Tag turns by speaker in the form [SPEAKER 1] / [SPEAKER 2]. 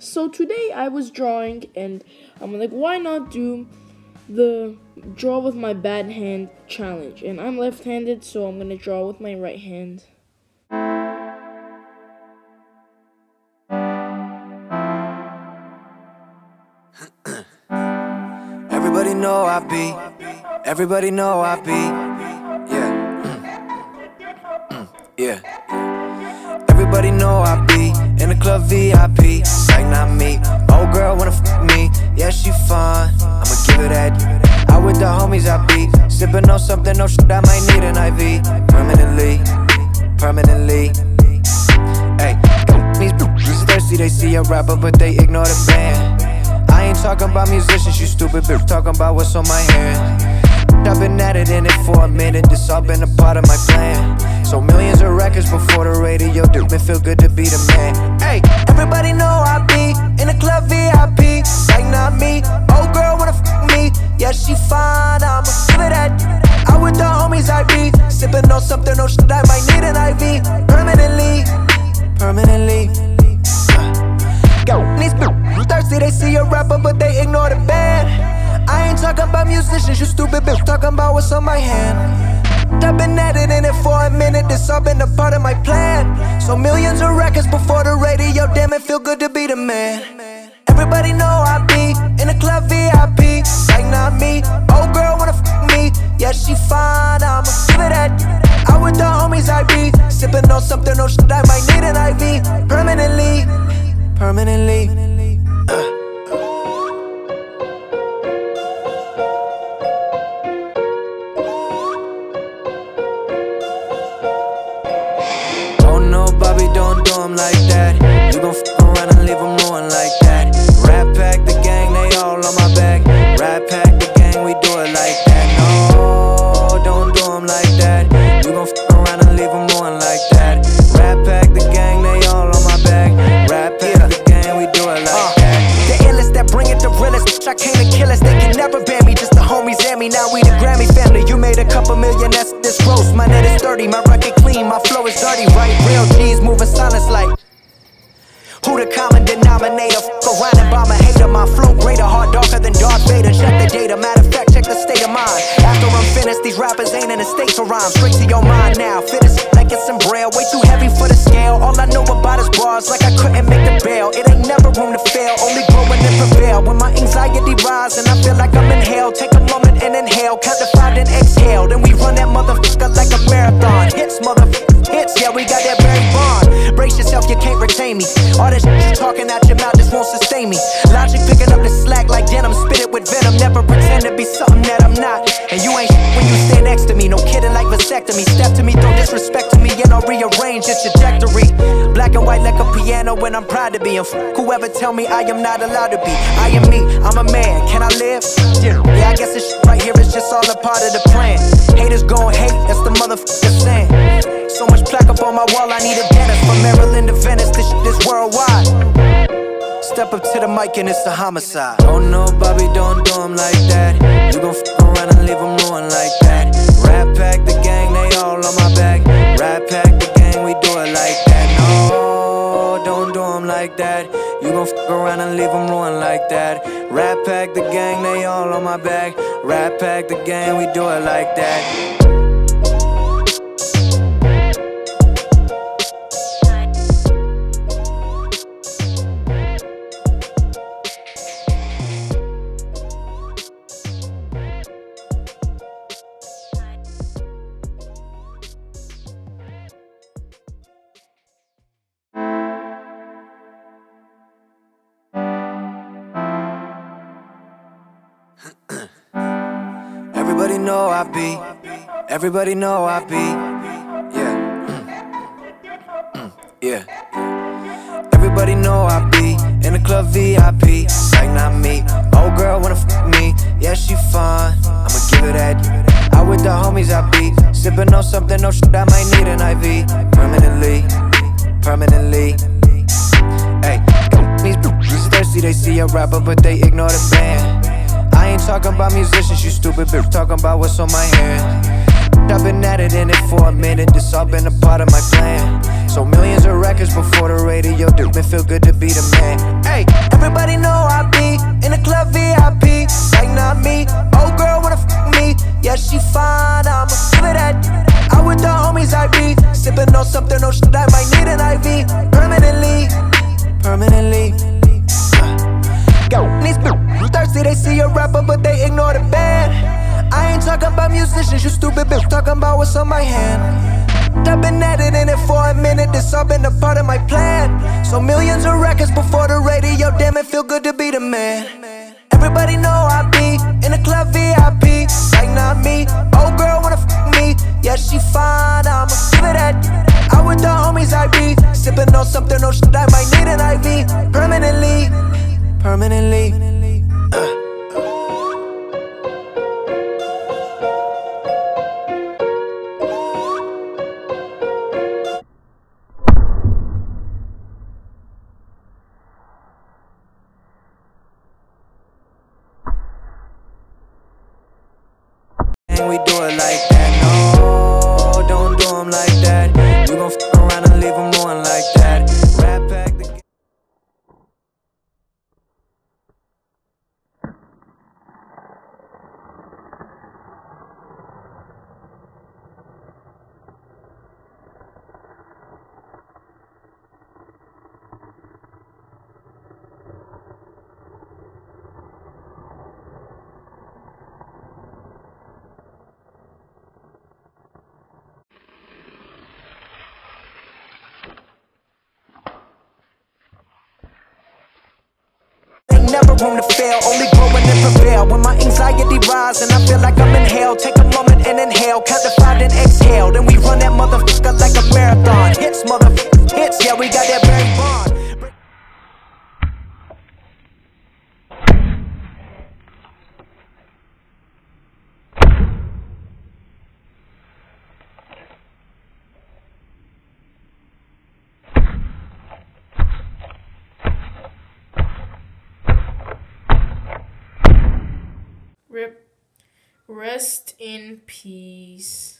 [SPEAKER 1] So today I was drawing and I'm like, why not do the draw with my bad hand challenge? And I'm left handed, so I'm gonna draw with my right hand.
[SPEAKER 2] Everybody know I be, everybody know I be, yeah, yeah. Everybody know I be in the club VIP, like not me. Old girl wanna f me, yeah she fine. I'ma give it that. Out with the homies I be, sipping on something, no shit I might need an IV, permanently, permanently. Hey, thirsty, they see a rapper but they ignore the band. I ain't talking about musicians, you stupid bitch. Talking about what's on my hand. I've been at it in it for a minute. This all been a part of my plan. So millions of records before the radio. Do me feel good to be the man. Hey, everybody know I be in the club VIP. Like not me. Old girl wanna f me. Yeah, she fine. I'ma give it that. Out with the homies I be sipping on something. No shit, I might need an IV permanently, permanently. Uh. Go, these bitches thirsty, they see a rapper, but they ignore the band. I ain't talking about musicians, you stupid bitch, talking about what's on my hand. Been at it in it for a minute, this all been a part of my plan. So millions of records before the radio, damn it, feel good to be the man. Everybody know I be in the club VIP, like not me. Old girl wanna f me, yeah she fine, I'ma give it that. Out with the homies I be, sipping on something, no shit, I might need an IV permanently permanently. Uh. Him like that. You gon' f around and leave him ruined like that. Rat pack the gang, they all on my back. Rat pack the gang, we do it like that. No, don't do him like that. You gon' f around and leave him ruined like that. Rat pack the gang, they all on my back. Rat pack the gang, we do it like that.
[SPEAKER 3] Uh, the illest that bring it the realest. I came to kill us. They can never ban me. Just the homies and me. Now we the Grammy family. You made a couple million. That's this gross. My net is dirty. My record clean. My flow is dirty. Right? Real like. Who the common denominator? Fuck around and bomb a hater. My flow greater, hard darker than Darth Vader. Check the data, matter of fact, check the state of mind. After I'm finished, these rappers ain't in a state to rhyme. Straight to your mind now. Fit it like it's in braille. Way too heavy for the scale. All I know about is bars, like I couldn't make the bail. It ain't never room to fail, only growing and prevail. When my anxiety rise and I All that shit you talking out your mouth just won't sustain me. Logic picking up the slack like denim, spit it with venom. Never pretend to be something that I'm not. And you ain't when you stand next to me. No kidding like vasectomy. Step to me, throw disrespect to me, and I'll rearrange your trajectory. Black and white like a piano when I'm proud to be. And f- whoever tell me I am not allowed to be. I am me, I'm a man. Can I live? Yeah, yeah I guess this shit right here is just all a part of the plan. Haters gon' hate, that's the motherfucker saying. So much plaque up on my wall, I need a dentist. From Maryland to Venice, Step up to the mic and it's a homicide.
[SPEAKER 2] Don't know, Bobby, don't do him like that. You gon' f around and leave him ruined like that. Rat pack the gang, they all on my back. Rat pack the gang, we do it like that. No, don't do him like that. You gon' f around and leave him ruined like that. Rat pack the gang, they all on my back. Rat pack the gang, we do it like that. Know I be. Everybody know I be. Yeah. Mm. yeah. Everybody know I be in the club VIP. Like not me. Old girl wanna f me. Yeah, she fine. I'ma give it that. Out with the homies I be. Sipping on something, no shit, I might need an IV. Permanently. Permanently. Hey, these bitches thirsty, they see a rapper, but they ignore the band. I ain't talking about musicians, you stupid bitch. Talking about what's on my hand. I've been at it in it for a minute. This all been a part of my plan. So millions of records before the radio. Dude, it feel good to be the man. Hey,
[SPEAKER 3] everybody know I be in the club VIP. Like not me. Old girl wanna f me. Yeah, she fine. I'ma give it at. I with the homies I be sipping on something. No shit, I might need an IV permanently. Permanently. Rapper, but they ignore the band. I ain't talking about musicians, you stupid bitch, talking about what's on my hand. I've been at it in it for a minute, this all been a part of my plan. So millions of records before the radio, damn it, feel good to be the man. Everybody know I be in the club VIP, like not me. Old girl wanna f me, yeah she fine, I'ma give it that. Out with the homies I be, sipping on something, oh shit, I might need an IV permanently, permanently. And we do it like that, room to fail, only growing and prevail. When my anxiety rise and I feel like I'm in hell, take a moment and inhale, count to five and exhale. Then we run that motherfucker like a marathon.
[SPEAKER 1] Rest in peace.